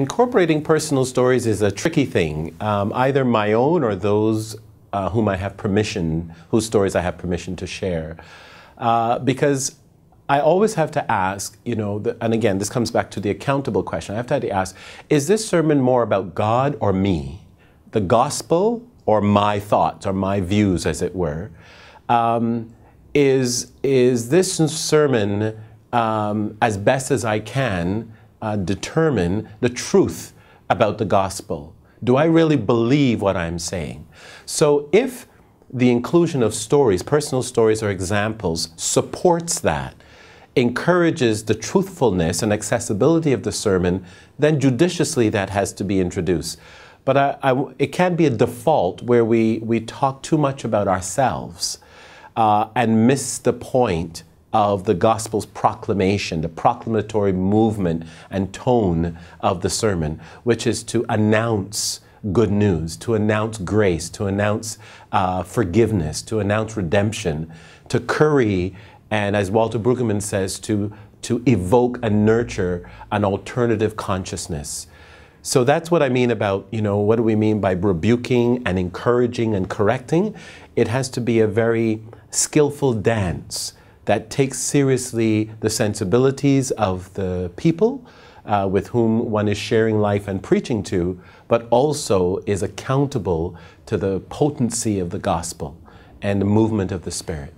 Incorporating personal stories is a tricky thing, um, either my own or those uh, whom I have permission, whose stories I have permission to share. Uh, because I always have to ask, you know, the, and again, this comes back to the accountable question. I have to ask, is this sermon more about God or me? The gospel or my thoughts or my views, as it were? Um, is, is this sermon, um, as best as I can, uh, determine the truth about the gospel? Do I really believe what I'm saying? So if the inclusion of stories, personal stories or examples, supports that, encourages the truthfulness and accessibility of the sermon, then judiciously that has to be introduced. But I, I, it can't be a default where we, we talk too much about ourselves uh, and miss the point of the gospel's proclamation, the proclamatory movement and tone of the sermon, which is to announce good news, to announce grace, to announce uh, forgiveness, to announce redemption, to curry, and as Walter Brueggemann says, to, to evoke and nurture an alternative consciousness. So that's what I mean about, you know, what do we mean by rebuking and encouraging and correcting? It has to be a very skillful dance that takes seriously the sensibilities of the people uh, with whom one is sharing life and preaching to, but also is accountable to the potency of the gospel and the movement of the Spirit.